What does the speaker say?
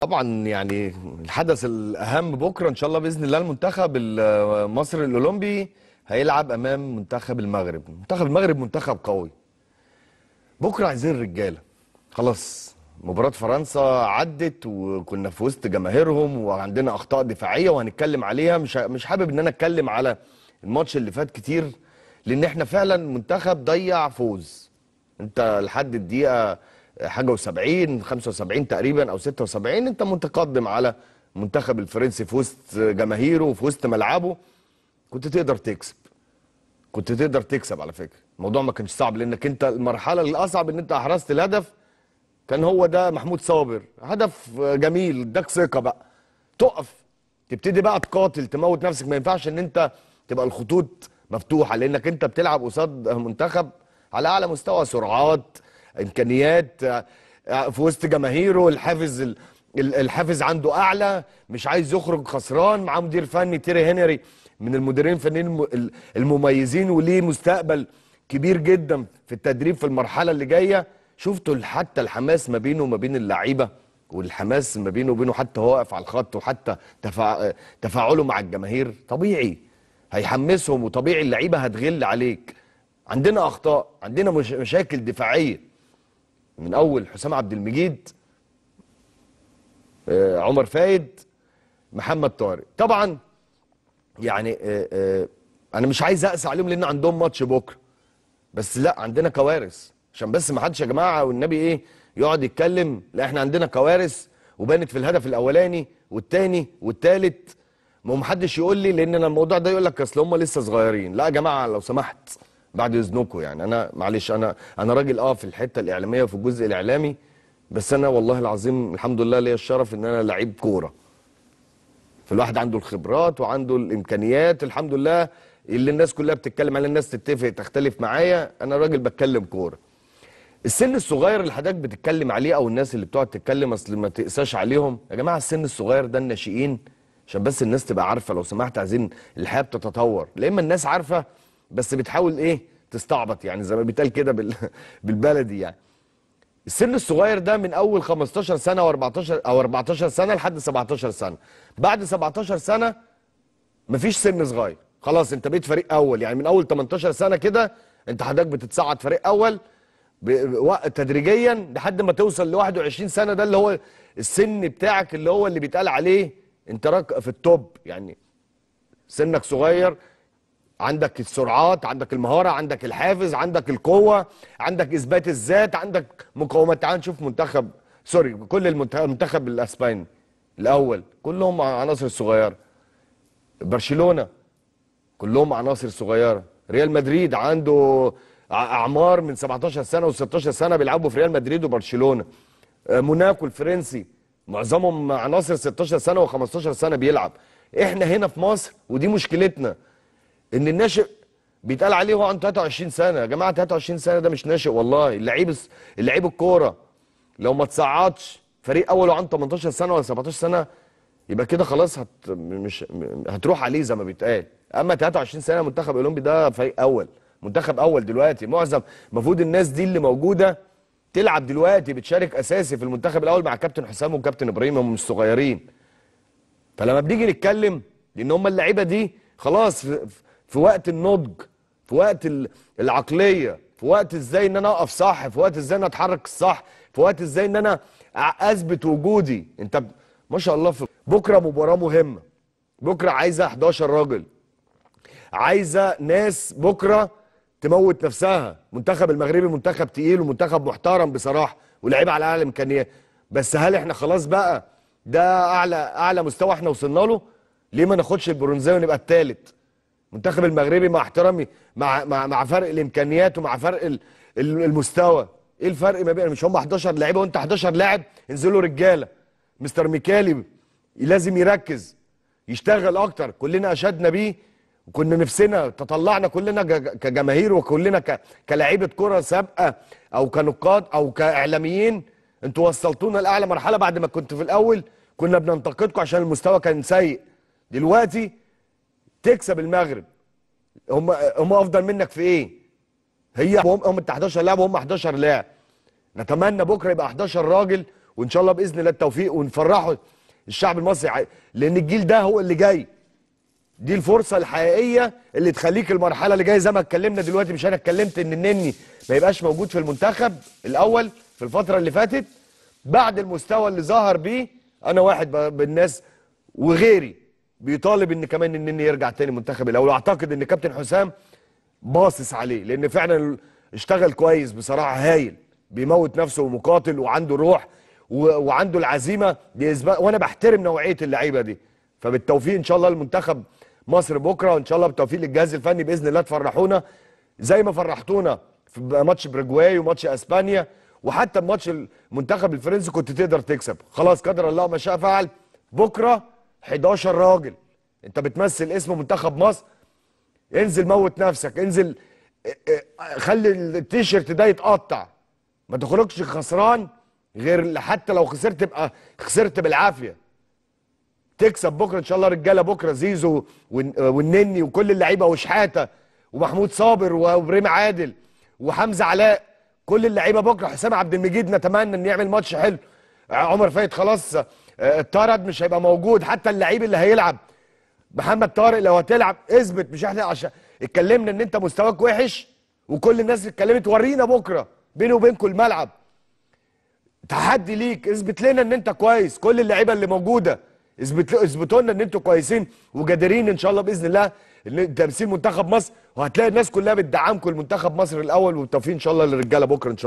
طبعا يعني الحدث الأهم بكرة إن شاء الله بإذن الله المنتخب المصري الأولمبي هيلعب أمام منتخب المغرب. منتخب المغرب منتخب قوي. بكرة عايزين الرجاله خلاص مباراة فرنسا عدت وكنا في وسط جماهيرهم وعندنا أخطاء دفاعية وهنتكلم عليها. مش مش حابب إن أنا أتكلم على الماتش اللي فات كتير لأن إحنا فعلا منتخب ضيع فوز. أنت لحد الدقيقة حاجة و70 75 تقريبا أو 76 أنت متقدم على المنتخب الفرنسي في وسط جماهيره وفي وسط ملعبه. كنت تقدر تكسب. كنت تقدر تكسب على فكرة. الموضوع ما كانش صعب لأنك أنت المرحلة الأصعب إن أنت أحرزت الهدف كان هو ده محمود صابر. هدف جميل اداك ثقة بقى. تقف تبتدي بقى تقاتل تموت نفسك. ما ينفعش إن أنت تبقى الخطوط مفتوحة لأنك أنت بتلعب قصاد منتخب على أعلى مستوى سرعات إمكانيات في وسط جماهيره الحافز ال- ال- الحافز عنده أعلى مش عايز يخرج خسران معاه مدير فني تيري هنري من المديرين الفنيين الم- ال- المميزين وليه مستقبل كبير جدا في التدريب في المرحلة اللي جاية. شفتوا حتى الحماس ما بينه وما بين اللعيبة والحماس ما بينه وبينه حتى هو واقف على الخط وحتى تفاع... تفاعله مع الجماهير طبيعي. هيحمسهم وطبيعي اللعيبة هتغل عليك. عندنا أخطاء عندنا مش... مشاكل دفاعية. من أول حسام عبد المجيد آه، عمر فايد محمد طارق. طبعا يعني آه، آه، أنا مش عايز أقسى عليهم لأن عندهم ماتش بكرة. بس لأ عندنا كوارث. عشان بس ما حدش يا جماعة والنبي إيه يقعد يتكلم. لأ إحنا عندنا كوارث وبانت في الهدف الأولاني والتاني والتالت. ما هو محدش يقول لي لأن أنا الموضوع ده يقول لك أصل هم لسه صغيرين. لأ يا جماعة لو سمحت. بعد إذنكم يعني. أنا معلش أنا أنا راجل آه في الحتة الإعلامية وفي الجزء الإعلامي بس أنا والله العظيم الحمد لله ليا الشرف إن أنا لعيب كورة. فالواحد عنده الخبرات وعنده الإمكانيات الحمد لله اللي الناس كلها بتتكلم عليه الناس تتفق تختلف معايا أنا راجل بتكلم كورة. السن الصغير اللي حضرتك بتتكلم عليه أو الناس اللي بتقعد تتكلم أصل ما تقساش عليهم. يا جماعة السن الصغير ده الناشئين عشان بس الناس تبقى عارفة لو سمحت عايزين الحياة بتتطور. لا إما الناس عارفة بس بتحاول إيه؟ تستعبط يعني زي ما بيتقال كده بال... بالبلدي يعني. السن الصغير ده من أول 15 سنة أو 14 أو 14 سنة لحد 17 سنة. بعد 17 سنة مفيش سن صغير. خلاص أنت بقيت فريق أول. يعني من أول 18 سنة كده أنت حضرتك بتتصعد فريق أول تدريجيا لحد ما توصل ل 21 سنة. ده اللي هو السن بتاعك اللي هو اللي بيتقال عليه أنت راك في ال top يعني سنك صغير عندك السرعات عندك المهارة عندك الحافز عندك القوة عندك إثبات الذات عندك مقاومات تعال نشوف منتخب سوري كل المنت- المنتخب الأسباني الأول. كلهم عناصر صغيرة. برشلونة كلهم عناصر صغيرة. ريال مدريد عنده أعمار من 17 سنة و16 سنة بيلعبوا في ريال مدريد وبرشلونة. آه، موناكو الفرنسي معظمهم عناصر 16 سنة و15 سنة بيلعب. إحنا هنا في مصر ودي مشكلتنا. إن الناشئ بيتقال عليه هو عنده 23 سنة. يا جماعة 23 سنة ده مش ناشئ والله. اللعيب اللعيب الكورة. لو ما تصعدش فريق أول وعنده 18 سنة ولا 17 سنة يبقى كده خلاص هت مش هتروح عليه زي ما بيتقال. أما 23 سنة منتخب أولمبي ده فريق أول. منتخب أول دلوقتي. معظم المفروض الناس دي اللي موجودة تلعب دلوقتي بتشارك أساسي في المنتخب الأول مع كابتن حسام وكابتن إبراهيم هم مش صغيرين. فلما بنيجي نتكلم لأن هم اللعيبة دي خلاص في, في وقت النضج في وقت ال- العقلية في وقت إزاي إن أنا أقف صح في وقت إزاي إن أنا أتحرك الصح في وقت إزاي إن أنا أثبت وجودي. أنت ما شاء الله في بكرة مباراه مهمه بكرة عايزة 11 راجل. عايزة ناس بكرة تموت نفسها. منتخب المغربي منتخب تقيل ومنتخب محترم بصراحة ولعيبه على أعلى إمكانيات. بس هل إحنا خلاص بقى ده اعلى أعلى مستوى إحنا وصلنا له؟ ليه ما ناخدش البرونزيه ونبقى الثالث المنتخب المغربي مع احترامي مع مع مع فرق الإمكانيات ومع فرق ال- ال- المستوى. إيه الفرق ما بين مش هم 11 لعيبة وأنت 11 لاعب انزلوا رجالة. مستر ميكالي لازم يركز يشتغل أكتر. كلنا أشدنا بيه وكنا نفسنا تطلعنا كلنا كجماهير وكلنا كلاعيبة كرة سابقة أو كنقاد أو كإعلاميين. أنتوا وصلتونا لأعلى مرحلة بعد ما كنت في الأول. كنا بننتقدكم عشان المستوى كان سيء. دلوقتي تكسب المغرب. هم هم أفضل منك في إيه؟ هي هم هم 11 لاعب وهم 11 لاعب. نتمنى بكرة يبقى 11 راجل وإن شاء الله بإذن الله التوفيق ونفرحوا الشعب المصري. لأن الجيل ده هو اللي جاي. دي الفرصة الحقيقية اللي تخليك المرحلة اللي جاية زي ما اتكلمنا دلوقتي. مش أنا اتكلمت إن النني ما يبقاش موجود في المنتخب الأول في الفترة اللي فاتت. بعد المستوى اللي ظهر بيه أنا واحد بالناس وغيري. بيطالب إن كمان النني يرجع تاني المنتخب الأول واعتقد إن كابتن حسام باصص عليه لأن فعلا اشتغل كويس بصراحة هايل بيموت نفسه ومقاتل وعنده روح. وعنده العزيمة وأنا بحترم نوعية اللعيبة دي. فبالتوفيق إن شاء الله لمنتخب مصر بكرة وإن شاء الله بالتوفيق للجهاز الفني بإذن الله تفرحونا. زي ما فرحتونا في ماتش برجواي وماتش أسبانيا وحتى ماتش المنتخب الفرنسي كنت تقدر تكسب. خلاص قدر الله ما شاء فعل. بكرة 11 راجل. انت بتمثل اسم منتخب مصر؟ انزل موت نفسك انزل آه، آه، خلي التيشيرت ده يتقطع. ما تخرجش خسران غير حتى لو خسرت تبقى خسرت بالعافية. تكسب بكرة إن شاء الله رجالة بكرة زيزو والن- والنني وكل اللعيبة وشحاتة ومحمود صابر وإبراهيم عادل وحمزة علاء. كل اللعيبة بكرة. حسام عبد المجيد نتمنى إن يعمل ماتش حلو. عمر فايت خلاص. آه، اتطرد مش هيبقى موجود حتى اللعيب اللي هيلعب. محمد طارق لو هتلعب اثبت مش إحنا عشان اتكلمنا ان انت مستواك وحش وكل الناس اتكلمت ورينا بكرة بيني وبينكم الملعب. تحدي ليك اثبت لنا ان انت كويس كل اللعيبة اللي موجودة. اثبت اثبتوا لنا ان أنتوا كويسين وجادرين إن شاء الله بإذن الله تمثيل منتخب مصر وهتلاقي الناس كلها بتدعمكم المنتخب مصر الأول والتوفيق إن شاء الله للرجالة بكرة إن شاء الله.